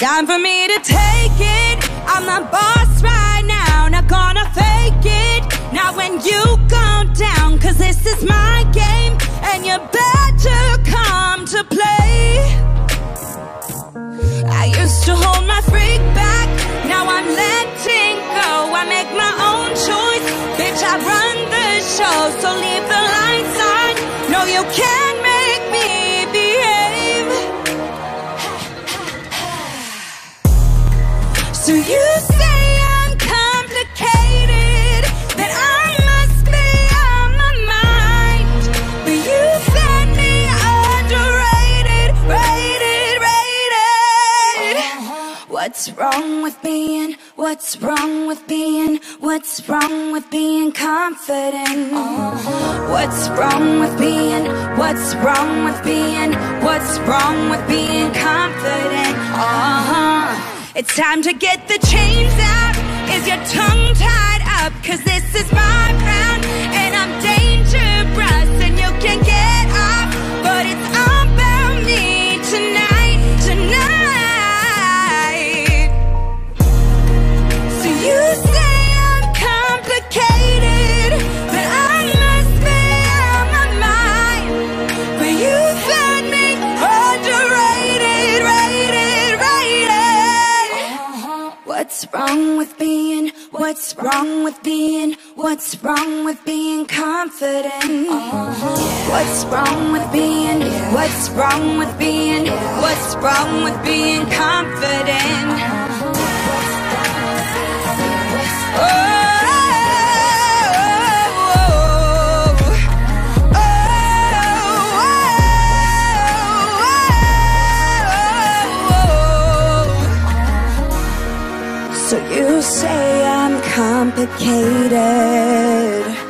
Time for me to take it. I'm the boss right now, not gonna fake it. Not when you go down, cause this is my game, and you better come to play. I used to hold my freak What's wrong with being? What's wrong with being? What's wrong with being confident? What's wrong with being? What's wrong with being? What's wrong with being confident? Uh-huh. It's time to get the chains out. Is your tongue tied up? Cause this is my crown What's wrong with being? What's wrong with being? What's wrong with being confident? Uh-huh. What's wrong with being? What's wrong with being? What's wrong with being confident? Uh-huh. So you say I'm complicated.